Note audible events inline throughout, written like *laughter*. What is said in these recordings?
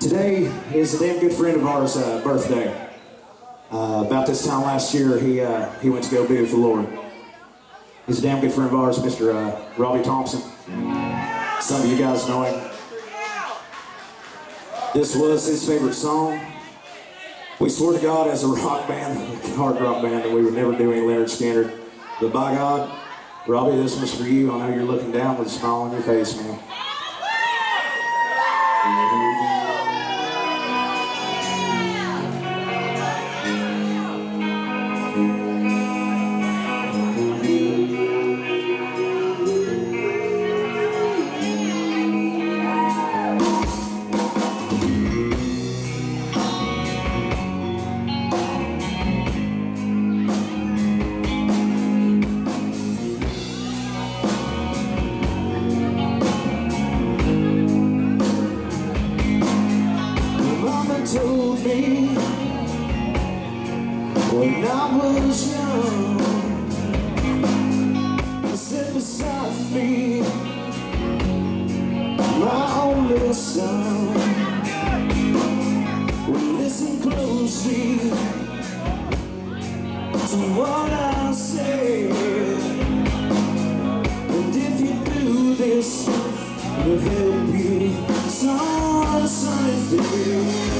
Today is a damn good friend of ours' uh, birthday. Uh, about this time last year, he uh, he went to go be with the Lord. He's a damn good friend of ours, Mr. Uh, Robby Thompson. Some of you guys know him. This was his favorite song. We swore to God as a rock band, a *laughs* hard rock band, that we would never do any Lynyrd Skynyrd. But by God, Robby, this one's for you. I know you're looking down with a smile on your face, man. When I was young, I said beside me, my only son. Well, listen closely to what I say, and if you do this, it'll help you. Some sunny day.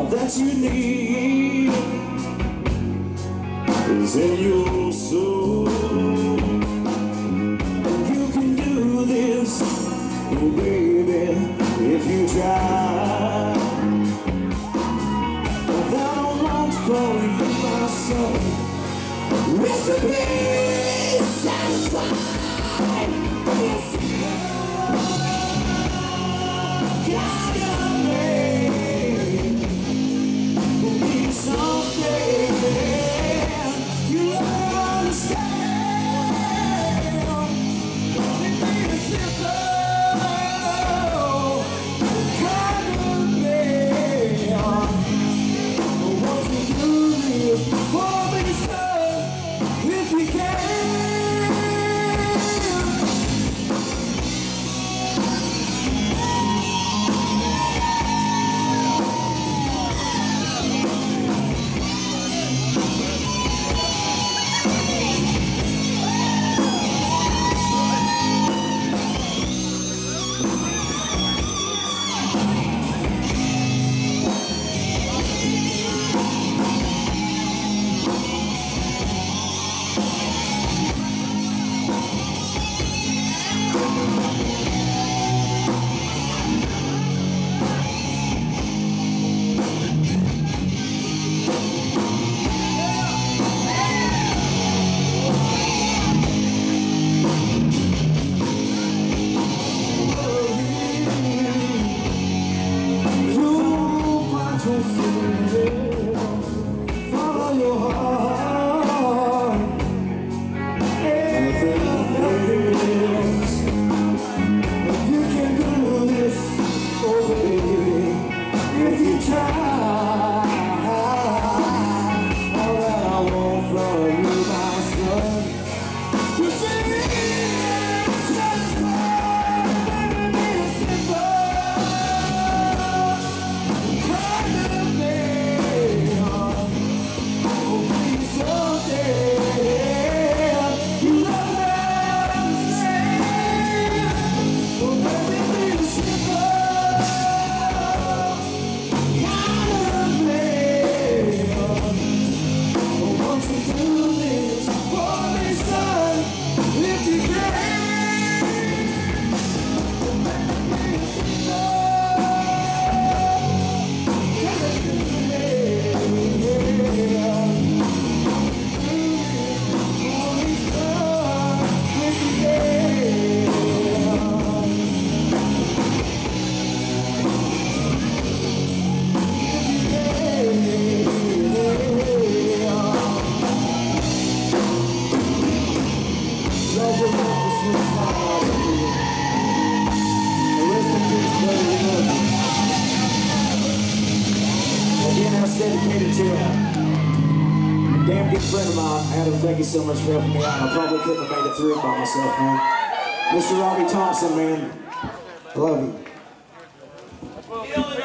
All that you need is in your soul. And you can do this, oh baby, if you try. That I want for you, my son. Recipe satisfied. It's God Again, that's dedicated to a damn good friend of mine. Adam, thank you so much for helping me out. I probably couldn't have made it through by myself, man. Mr. Robby Thompson, man. I love you.